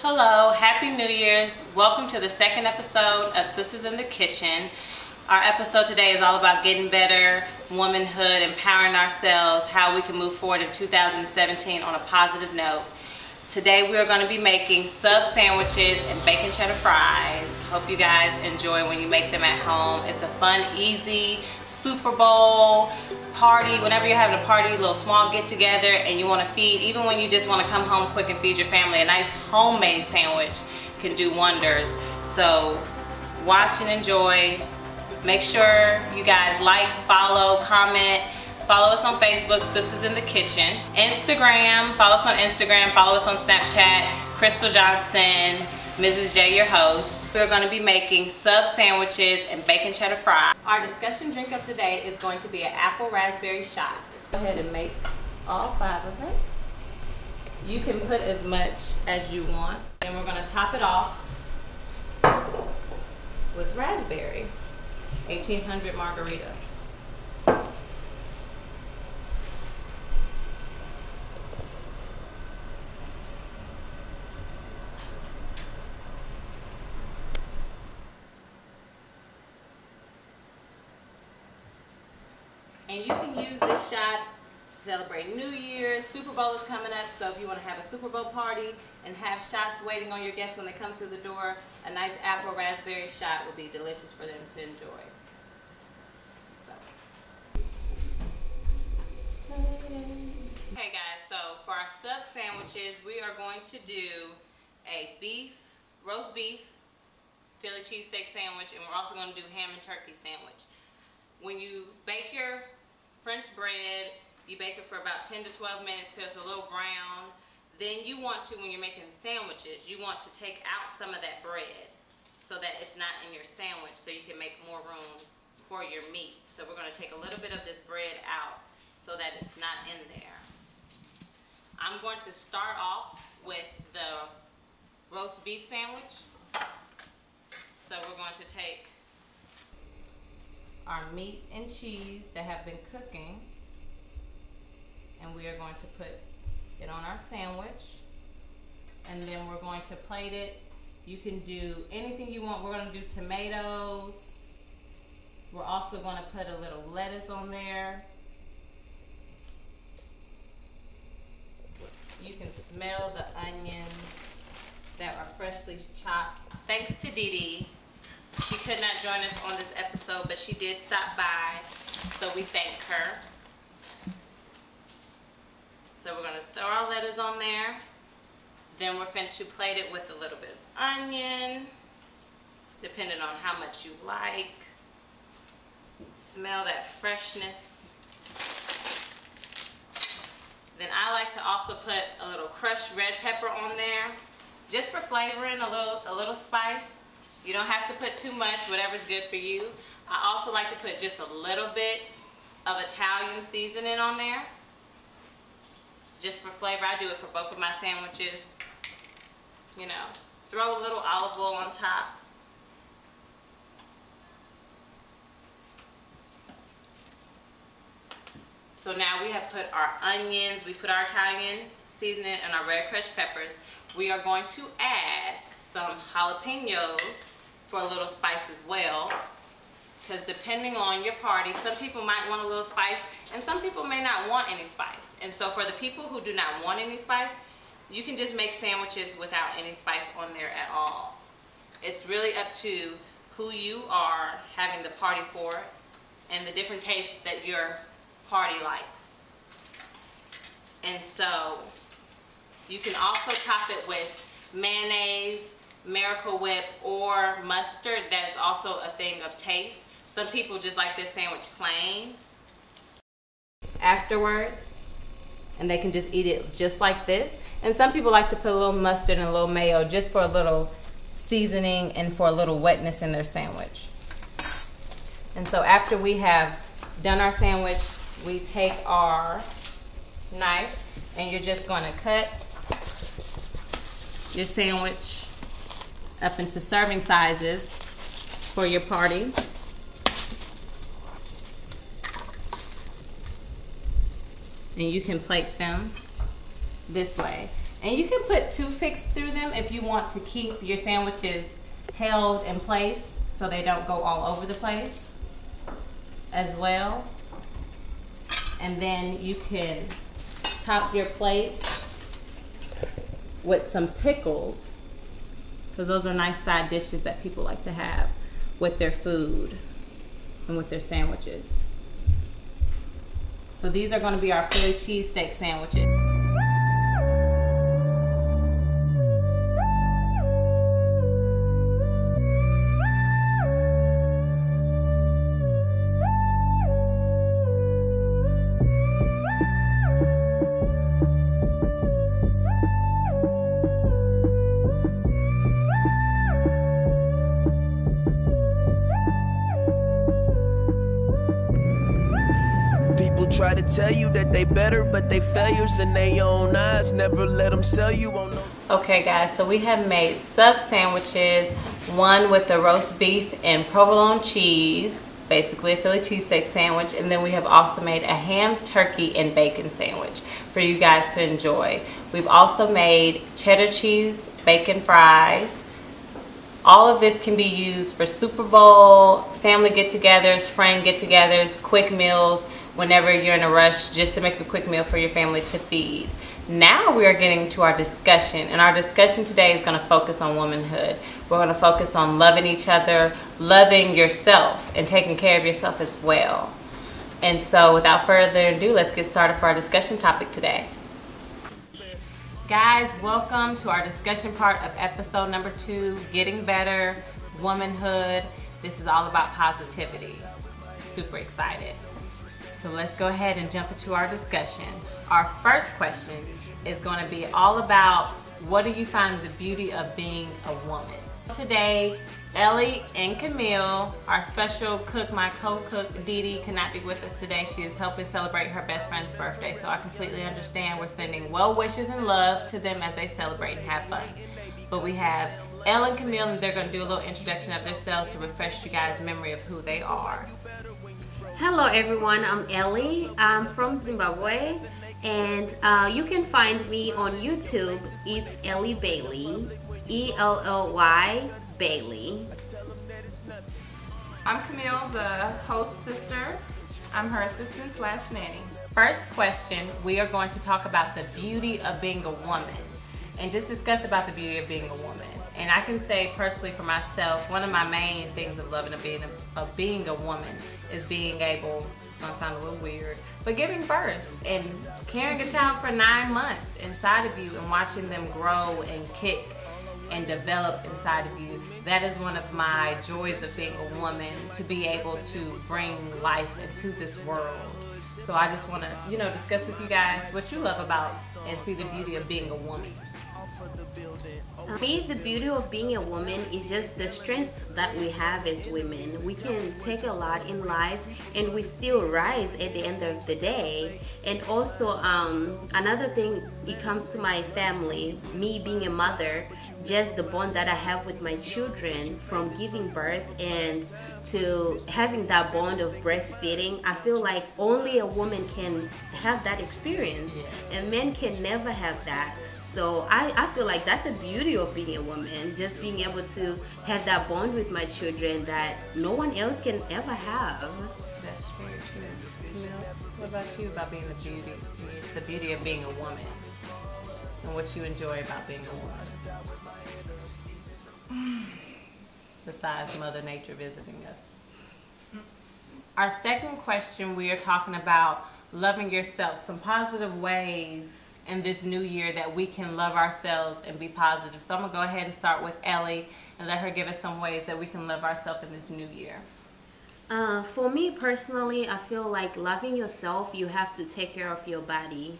Hello, Happy New Year's. Welcome to the second episode of Sistahs in the Kitchen. Our episode today is all about getting better, womanhood, empowering ourselves, how we can move forward in 2017 on a positive note. Today we are going to be making sub sandwiches and bacon cheddar fries. Hope you guys enjoy when you make them at home. It's a fun, easy Super Bowl party. Whenever you're having a party, a little small get together and you want to feed, even when you just want to come home quick and feed your family, a nice homemade sandwich can do wonders. So watch and enjoy. Make sure you guys like, follow, comment, Follow us on Facebook, Sistahs in the Kitchen. Instagram, follow us on Instagram, follow us on Snapchat, Crystal Johnson, Mrs. J, your host. We're going to be making sub sandwiches and bacon cheddar fries. Our discussion drink of today is going to be an apple raspberry shot. Go ahead and make all five of them. You can put as much as you want. And we're going to top it off with raspberry. 1800 margarita. And you can use this shot to celebrate New Year's. Super Bowl is coming up, so if you want to have a Super Bowl party and have shots waiting on your guests when they come through the door, a nice apple raspberry shot will be delicious for them to enjoy. So. Okay guys, so for our sub sandwiches, we are going to do a beef, roast beef, Philly cheesesteak sandwich, and we're also going to do ham and turkey sandwich. When you bake your French bread. You bake it for about 10 to 12 minutes till it's a little brown. Then you want to, when you're making sandwiches, you want to take out some of that bread so that it's not in your sandwich so you can make more room for your meat. So we're going to take a little bit of this bread out so that it's not in there. I'm going to start off with the roast beef sandwich. So we're going to take our meat and cheese that have been cooking. And we are going to put it on our sandwich. And then we're going to plate it. You can do anything you want. We're going to do tomatoes. We're also going to put a little lettuce on there. You can smell the onions that are freshly chopped thanks to Dee Dee she could not join us on this episode, but she did stop by, so we thank her. So we're gonna throw our lettuce on there. Then we're going to plate it with a little bit of onion, depending on how much you like. Smell that freshness. Then I like to also put a little crushed red pepper on there, just for flavoring, a little, a little spice. You don't have to put too much, whatever's good for you. I also like to put just a little bit of Italian seasoning on there. Just for flavor. I do it for both of my sandwiches. You know, throw a little olive oil on top. So now we have put our onions, we put our Italian seasoning and our red crushed peppers. We are going to add some jalapenos for a little spice as well because depending on your party, some people might want a little spice and some people may not want any spice. And so for the people who do not want any spice, you can just make sandwiches without any spice on there at all. It's really up to who you are having the party for and the different tastes that your party likes. And so you can also top it with mayonnaise, Miracle Whip or mustard. That is also a thing of taste. Some people just like their sandwich plain. Afterwards, and they can just eat it just like this. And some people like to put a little mustard and a little mayo just for a little seasoning and for a little wetness in their sandwich. And so after we have done our sandwich, we take our knife and you're just going to cut your sandwich up into serving sizes for your party. And you can plate them this way. And you can put toothpicks through them if you want to keep your sandwiches held in place so they don't go all over the place as well. And then you can top your plate with some pickles because those are nice side dishes that people like to have with their food and with their sandwiches. So these are going to be our Philly cheesesteak sandwiches. Tell you that they better, but they failures in their own eyes. Never let them sell you on no. Okay guys, so we have made sub sandwiches, one with the roast beef and provolone cheese, basically a Philly cheesesteak sandwich, and then we have also made a ham, turkey, and bacon sandwich for you guys to enjoy. We've also made cheddar cheese, bacon fries. All of this can be used for Super Bowl, family get-togethers, friend get-togethers, quick meals, whenever you're in a rush just to make a quick meal for your family to feed. Now we are getting to our discussion, and our discussion today is going to focus on womanhood. We're going to focus on loving each other, loving yourself, and taking care of yourself as well. And so, without further ado, let's get started for our discussion topic today. Guys, welcome to our discussion part of episode number two Getting Better, Womanhood. This is all about positivity. Super excited. So let's go ahead and jump into our discussion. Our first question is going to be all about what do you find the beauty of being a woman? Today, Elly and Camille, our special cook, my co-cook Dee Dee, cannot be with us today. She is helping celebrate her best friend's birthday, so I completely understand. We're sending well wishes and love to them as they celebrate and have fun. But we have Elle and Camille, and they're going to do a little introduction of themselves to refresh you guys' memory of who they are. Hello everyone, I'm Elly. I'm from Zimbabwe and uh, you can find me on YouTube. It's Elly Bailey, E L L Y Bailey. I'm Camille, the host sister. I'm her assistant slash nanny. First question, we are going to talk about the beauty of being a woman and just discuss about the beauty of being a woman. And I can say personally for myself, one of my main things of loving of being a, of being a woman is being able, it's gonna sound a little weird, but giving birth and carrying a child for nine months inside of you and watching them grow and kick and develop inside of you. That is one of my joys of being a woman, to be able to bring life into this world. So I just want to, you know, discuss with you guys what you love about and see the beauty of being a woman. For me, the beauty of being a woman is just the strength that we have as women. We can take a lot in life and we still rise at the end of the day. And also, um, another thing, it comes to my family, me being a mother, just the bond that I have with my children from giving birth and to having that bond of breastfeeding. I feel like only a woman can have that experience, and men can never have that. So I, I feel like that's the beauty of being a woman, just being able to have that bond with my children that no one else can ever have. That's very true. You know, what about you about being the beauty, the beauty of being a woman, and what you enjoy about being a woman? Besides Mother Nature visiting us. Our second question, we are talking about loving yourself, some positive ways in this new year that we can love ourselves and be positive. So I'm gonna go ahead and start with Elly and let her give us some ways that we can love ourselves in this new year. Uh, for me personally, I feel like loving yourself, you have to take care of your body,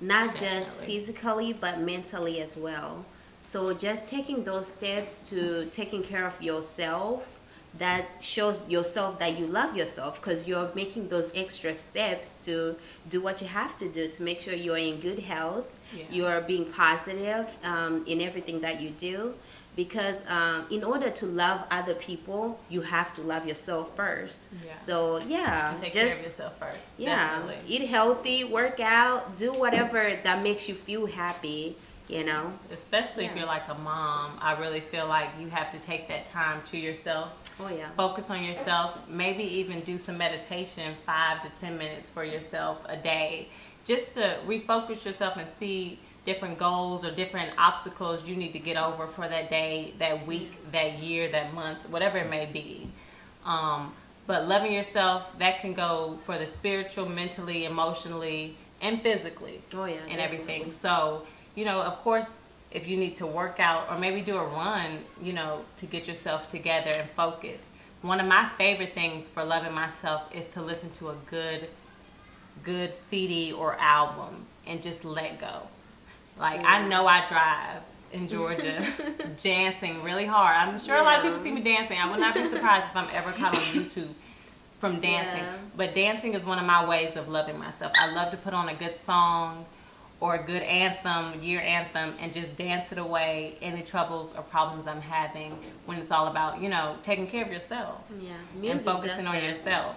not just physically, but mentally as well. So just taking those steps to taking care of yourself, that shows yourself that you love yourself because you're making those extra steps to do what you have to do to make sure you're in good health. Yeah. You're being positive um, in everything that you do because um, in order to love other people, you have to love yourself first. Yeah. So yeah, take care just of yourself first. yeah, Definitely. eat healthy, work out, do whatever that makes you feel happy you know Especially if you're like a mom, I really feel like you have to take that time to yourself. oh yeah Focus on yourself. Maybe even do some meditation, five to ten minutes for yourself a day, just to refocus yourself and see different goals or different obstacles you need to get over for that day, that week, that year, that month, whatever it may be. Um, but loving yourself, that can go for the spiritual, mentally, emotionally, and physically oh yeah and definitely. everything. So, you know, of course, if you need to work out or maybe do a run, you know, to get yourself together and focus. One of my favorite things for loving myself is to listen to a good, good CD or album and just let go. Like I know I drive in Georgia, dancing really hard. I'm sure a lot of people see me dancing. I would not be surprised if I'm ever caught on YouTube from dancing. Yeah. But dancing is one of my ways of loving myself. I love to put on a good song or a good anthem, year anthem, and just dance it away any troubles or problems I'm having when it's all about, you know, taking care of yourself yeah and focusing on that. yourself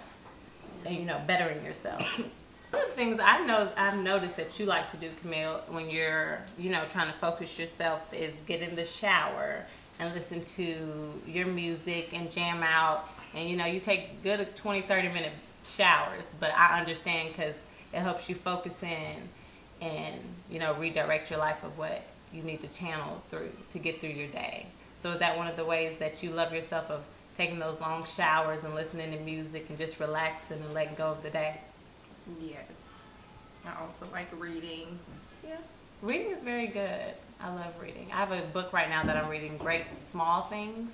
and, you know, bettering yourself. One of the things I know I've noticed that you like to do, Camille, when you're, you know, trying to focus yourself is get in the shower and listen to your music and jam out. And, you know, you take good 20, 30 minute showers, but I understand because it helps you focus in and, you know, redirect your life of what you need to channel through to get through your day. So is that one of the ways that you love yourself of taking those long showers and listening to music and just relaxing and letting go of the day? Yes. I also like reading. Yeah. Reading is very good. I love reading. I have a book right now that I'm reading, Great Small Things,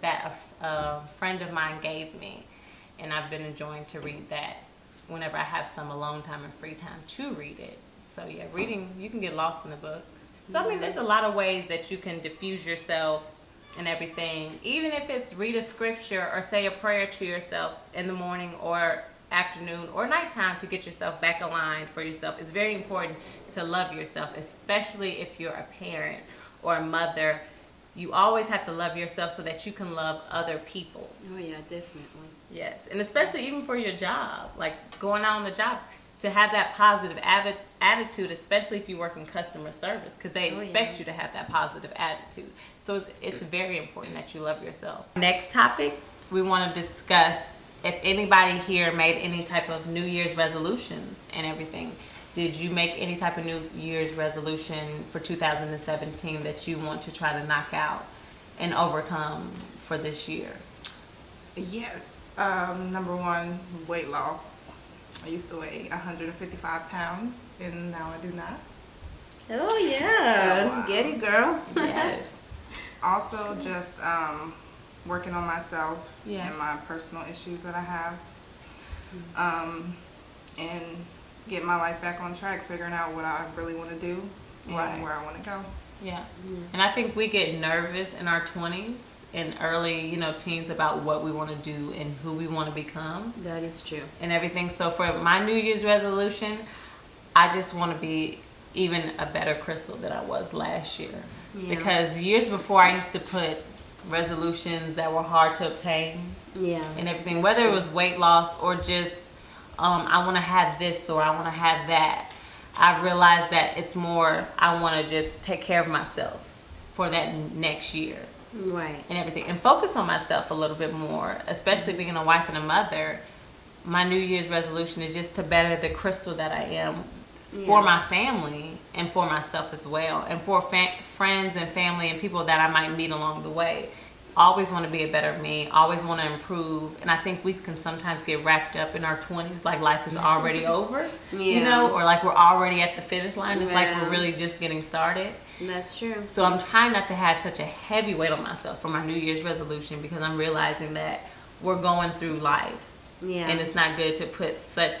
that a, a friend of mine gave me. And I've been enjoying to read that whenever I have some alone time and free time to read it. So, yeah, reading, you can get lost in the book. So, I mean, there's a lot of ways that you can diffuse yourself and everything. Even if it's read a scripture or say a prayer to yourself in the morning or afternoon or nighttime to get yourself back aligned for yourself. It's very important to love yourself, especially if you're a parent or a mother. You always have to love yourself so that you can love other people. oh yeah definitely Yes, and especially even for your job, like going out on the job, to have that positive avi- attitude, especially if you work in customer service, because they Oh, expect yeah. you to have that positive attitude. So it's, it's very important that you love yourself. Next topic, we want to discuss if anybody here made any type of New Year's resolutions and everything. Did you make any type of New Year's resolution for 2017 that you want to try to knock out and overcome for this year? Yes. Um, number one, weight loss. I used to weigh 155 pounds, and now I do not. oh yeah So, uh, get it girl Yes. Also, just um, working on myself Yeah. and my personal issues that I have, um, and get my life back on track. Figuring out what I really want to do and Right. where I want to go. Yeah. And I think we get nervous in our 20s and early, you know, teens about what we want to do and who we want to become that is true and everything. So for my New Year's resolution, I just want to be even a better Crystal than I was last year. Yeah. Because years before, I used to put resolutions that were hard to obtain yeah and everything, whether it was weight loss or just um, I want to have this or I want to have that. I realized that it's more I want to just take care of myself for that next year right and everything and focus on myself a little bit more, especially being a wife and a mother. My New Year's resolution is just to better the Crystal that I am for my family and for myself as well, and for fa- friends and family and people that I might meet along the way. Always want to be a better me, always want to improve, and I think we can sometimes get wrapped up in our 20s like life is already over, you know, or like we're already at the finish line. It's like we're really just getting started. that's true So I'm trying not to have such a heavy weight on myself for my New Year's resolution because I'm realizing that we're going through life yeah and it's not good to put such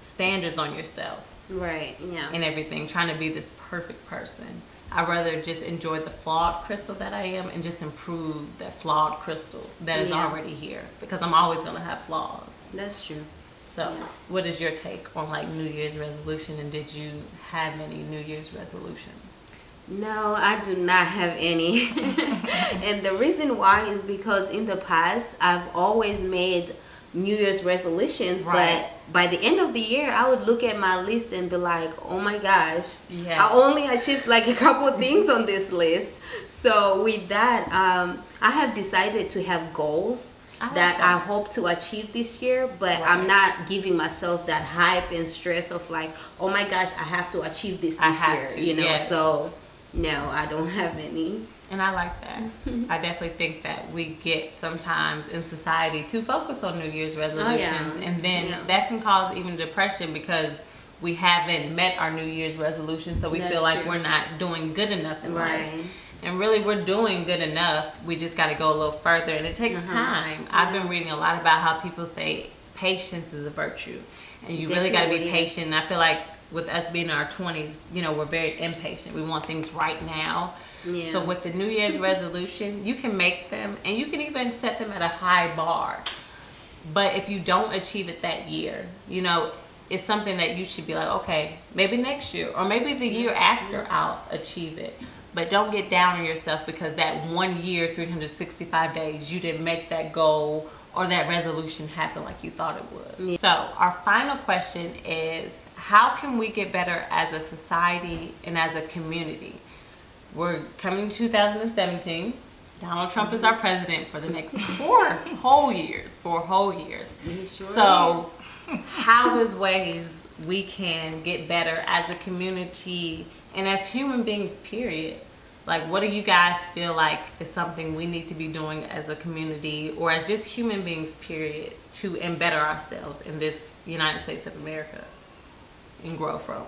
standards on yourself right yeah and everything, trying to be this perfect person. I'd rather just enjoy the flawed Crystal that I am and just improve that flawed Crystal that is Yeah. already here because I'm always going to have flaws. that's true So, Yeah. what is your take on like New Year's resolution and did you have any New Year's resolutions? No, I do not have any. and the reason why is because in the past, I've always made New Year's resolutions, Right. but by the end of the year, I would look at my list and be like, "Oh my gosh, Yes. I only achieved like a couple of things on this list." So with that, um, I have decided to have goals I that. I hope to achieve this year, but. I'm not giving myself that hype and stress of like, "Oh my gosh, I have to achieve this this year," to, you know. yes. So no, I don't have any. And I like that. I definitely think that we get sometimes in society to focus on New Year's resolutions, and then Oh, Yeah. that can cause even depression because we haven't met our New Year's resolution, so we That's feel like true. we're not doing good enough in life. And really, we're doing good enough. We just got to go a little further, and it takes Uh-huh. time. I've been reading a lot about how people say patience is a virtue, and you really got to be patient. And I feel like with us being in our 20s, you know, we're very impatient. We want things right now. Yeah. So with the New Year's resolution, you can make them, and you can even set them at a high bar. But if you don't achieve it that year, you know, it's something that you should be like, okay, maybe next year, or maybe the year after I'll achieve it. But don't get down on yourself because that one year, 365 days, you didn't make that goal or that resolution happen like you thought it would. Yeah. So, our final question is how can we get better as a society and as a community? We're coming to 2017. Donald Trump is our president for the next four whole years. Four whole years. Sure so, how is ways we can get better as a community and as human beings? Period. Like, what do you guys feel like is something we need to be doing as a community or as just human beings? Period, to embetter ourselves in this United States of America and grow from.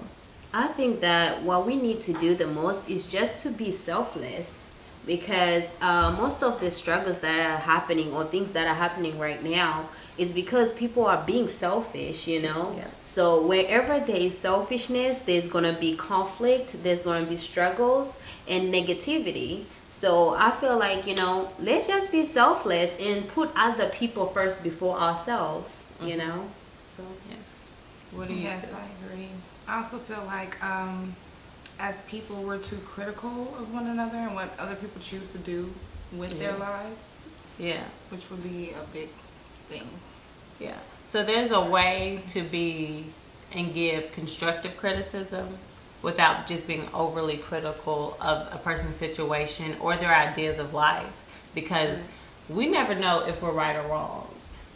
I think that what we need to do the most is just to be selfless because uh, most of the struggles that are happening or things that are happening right now is because people are being selfish, you know? Yeah. So wherever there is selfishness, there's going to be conflict, there's going to be struggles and negativity. So I feel like, you know, let's just be selfless and put other people first before ourselves, you know? So Yes. What do you Yes, feel? I agree. I also feel like um, as people, we're too critical of one another and what other people choose to do with their lives, Yeah. which would be a big thing. Yeah. So there's a way to be and give constructive criticism without just being overly critical of a person's situation or their ideas of life because we never know if we're right or wrong.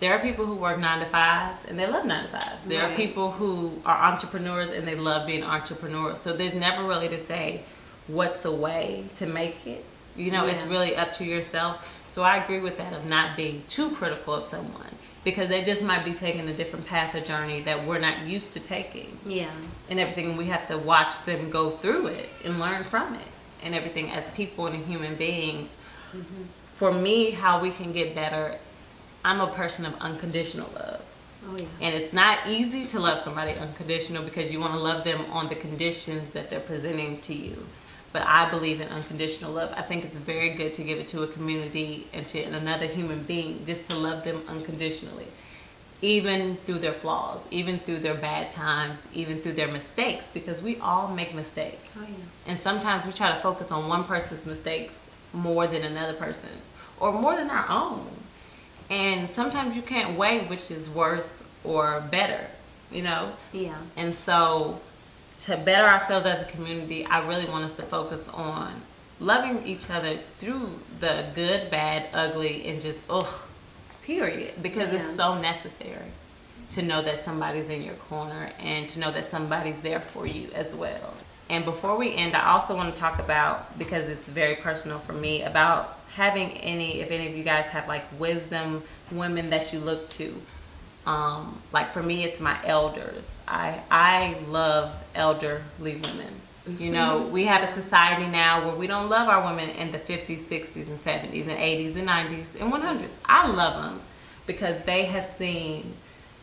There are people who work nine to fives and they love nine to fives. There are people who are entrepreneurs and they love being entrepreneurs. So there's never really to say what's a way to make it. You know, it's really up to yourself. So I agree with that of not being too critical of someone because they just might be taking a different path or journey that we're not used to taking yeah. and everything. We have to watch them go through it and learn from it and everything as people and human beings. Mm-hmm. For me, how we can get better, I'm a person of unconditional love. Oh yeah. And it's not easy to love somebody unconditional because you want to love them on the conditions that they're presenting to you. But I believe in unconditional love. I think it's very good to give it to a community and to another human being just to love them unconditionally. Even through their flaws, even through their bad times, even through their mistakes, because we all make mistakes. Oh yeah. And sometimes we try to focus on one person's mistakes more than another person's or more than our own. And sometimes you can't weigh which is worse or better, you know? Yeah. And so to better ourselves as a community, I really want us to focus on loving each other through the good, bad, ugly, and just, ugh, period. Because Yeah. it's so necessary to know that somebody's in your corner and to know that somebody's there for you as well. And before we end, I also want to talk about, because it's very personal for me, about having any, if any of you guys have like wisdom women that you look to. Um, like for me, it's my elders. I I love elderly women. You know, we have a society now where we don't love our women in the 50s, 60s, and 70s, and 80s, and 90s, and 100s. I love them because they have seen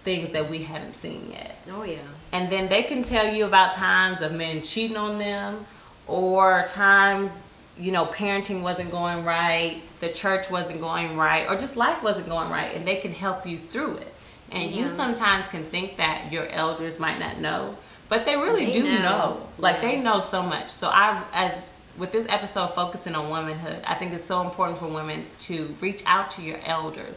things that we haven't seen yet. Oh yeah. And then they can tell you about times of men cheating on them or times, you know, parenting wasn't going right, the church wasn't going right, or just life wasn't going right, and they can help you through it. And you sometimes can think that your elders might not know, but they really They do know. know. Like Yeah. they know so much. So I as with this episode focusing on womanhood, I think it's so important for women to reach out to your elders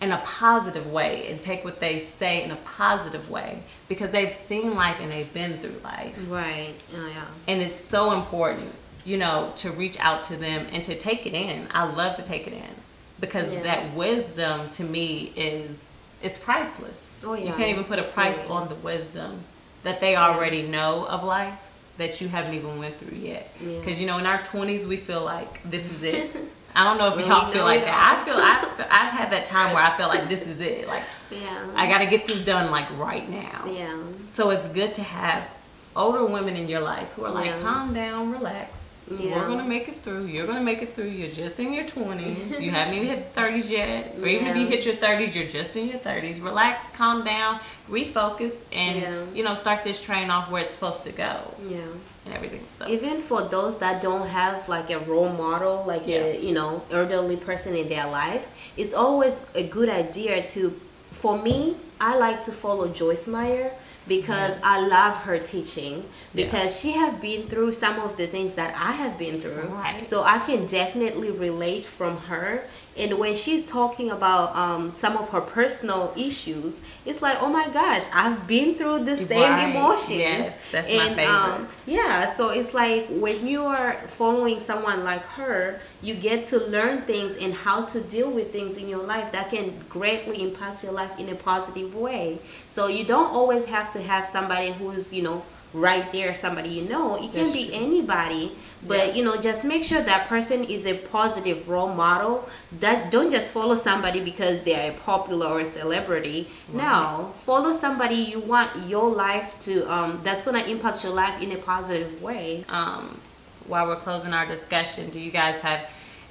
in a positive way and take what they say in a positive way because they've seen life and they've been through life. Right. Oh, yeah. And it's so important, you know, to reach out to them and to take it in. I love to take it in because Yeah. that wisdom to me is it's priceless. Oh, yeah. You can't even put a price It on the wisdom that they already know of life that you haven't even went through yet. Yeah. Because you know, in our 20s, we feel like this is it. I don't know if y'all feel like that. I feel I've, I've had that time where I felt like this is it. Like Yeah. I got to get this done like right now. yeah. So it's good to have older women in your life who are like, Yeah. calm down, relax. Yeah. We're gonna make it through. You're gonna make it through. You're just in your 20s. You haven't even hit the 30s yet. Or even if you hit your 30s, you're just in your 30s. Relax, calm down, refocus, and Yeah. you know start this train off where it's supposed to go Yeah. and everything. So Even for those that don't have like a role model, like Yeah. a you know elderly person in their life, it's always a good idea to. For me, I like to follow Joyce Meyer because I love her teaching Yeah. because she have been through some of the things that I have been through. Right. So I can definitely relate from her. And when she's talking about um, some of her personal issues, it's like, oh my gosh, I've been through the same Right. emotions. Yes, that's my and, favorite. Um, yeah, so it's like when you are following someone like her, you get to learn things and how to deal with things in your life that can greatly impact your life in a positive way. So you don't always have to have somebody who's, you know, right there, somebody you know. It can That's be true. anybody, but Yeah. you know, just make sure that person is a positive role model. That don't just follow somebody because they are a popular or a celebrity. No, follow somebody you want your life to um that's gonna impact your life in a positive way. um, while we're closing our discussion, do you guys have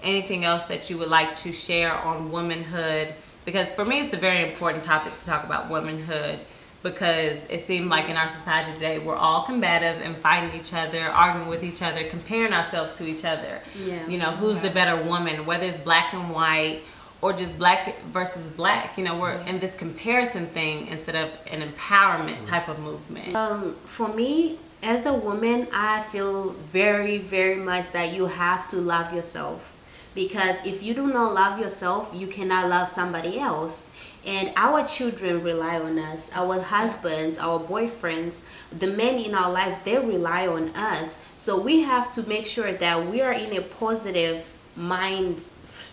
anything else that you would like to share on womanhood? Because for me, it's a very important topic to talk about womanhood because it seemed like in our society today, we're all combative and fighting each other, arguing with each other, comparing ourselves to each other. Yeah. You know, who's the better woman, whether it's black and white or just black versus black. You know, we're in this comparison thing instead of an empowerment type of movement. Um, for me, as a woman, I feel very, very much that you have to love yourself. Because if you do not love yourself, you cannot love somebody else. And our children rely on us, our husbands, our boyfriends, the men in our lives, they rely on us. So we have to make sure that we are in a positive mind,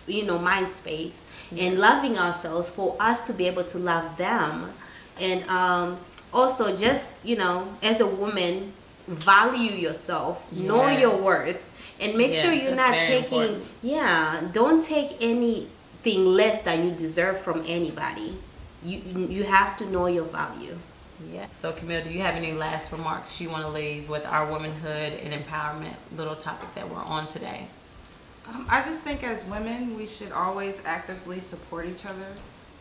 you know, mind space and loving ourselves for us to be able to love them. And um, also just, you know, as a woman, value yourself, know your worth, and make sure you're not taking, important. yeah, don't take anything less than you deserve from anybody. You you have to know your value. Yeah. So Camille, do you have any last remarks you want to leave with our womanhood and empowerment little topic that we're on today? Um, I just think as women, we should always actively support each other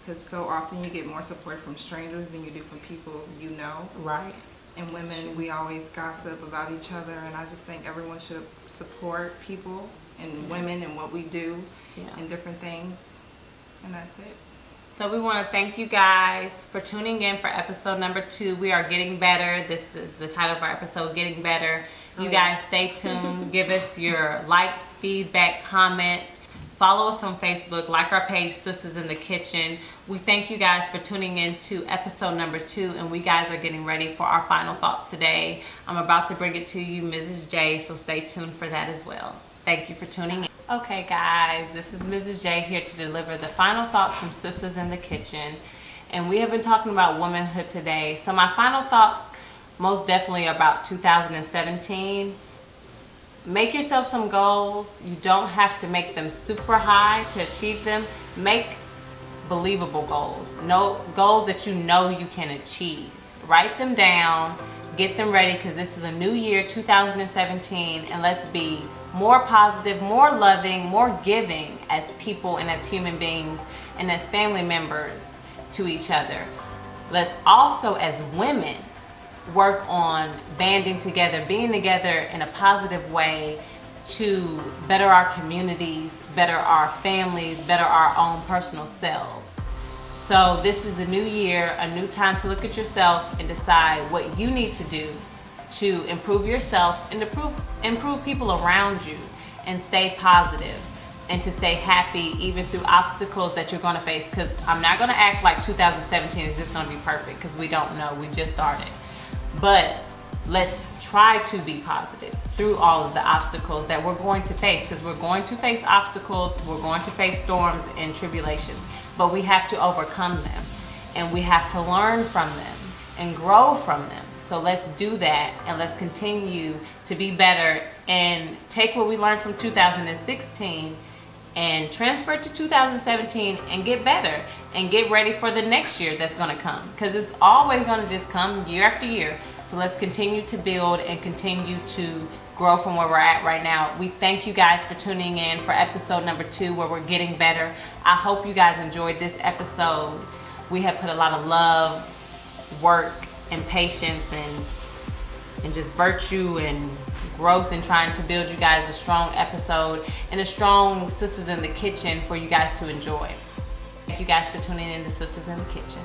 because so often you get more support from strangers than you do from people you know. Right. And women, we always gossip about each other, and I just think everyone should support people and women and what we do Yeah. and different things. And that's it. So we want to thank you guys for tuning in for episode number two. We are getting better. This is the title of our episode, Getting Better. Oh, you Oh, yeah. guys stay tuned. Give us your likes, feedback, comments. Follow us on Facebook. Like our page, Sistahs in the Kitchen. We thank you guys for tuning in to episode number two, and we guys are getting ready for our final thoughts today. I'm about to bring it to you, Mrs. J, so stay tuned for that as well. Thank you for tuning in. Okay, guys, this is Mrs. J here to deliver the final thoughts from Sistahs in the Kitchen. And we have been talking about womanhood today. So, my final thoughts, most definitely, about 2017. Make yourself some goals. You don't have to make them super high to achieve them. Make believable goals. No goals that you know you can achieve. Write them down. Get them ready because this is a new year, 2017, and let's be more positive, more loving, more giving as people and as human beings and as family members to each other. Let's also, as women, work on banding together, being together in a positive way to better our communities, better our families, better our own personal selves. So, this is a new year, a new time to look at yourself and decide what you need to do to improve yourself and improve improve people around you and stay and to stay happy even through obstacles that you're going to face because I'm not going to act like 2017 is just going to be perfect because we don't know. We just started. But let's try to be positive through all of the obstacles that we're going to face because we're going to face obstacles, we're going to face storms and tribulations, but we have to overcome them and we have to learn from them and grow from them. So let's do that and let's continue to be better and take what we learned from 2016 and transfer to 2017 and get better and get ready for the next year that's going to come because it's always going to just come year after year. So let's continue to build and continue to grow from where we're at right now. We thank you guys for tuning in for episode number two where we're getting better. I hope you guys enjoyed this episode. We have put a lot of love, work, and patience and and just virtue and growth and trying to build you guys a strong episode and a strong Sistahs in the Kitchen for you guys to enjoy. Thank you guys for tuning in to Sistahs in the Kitchen.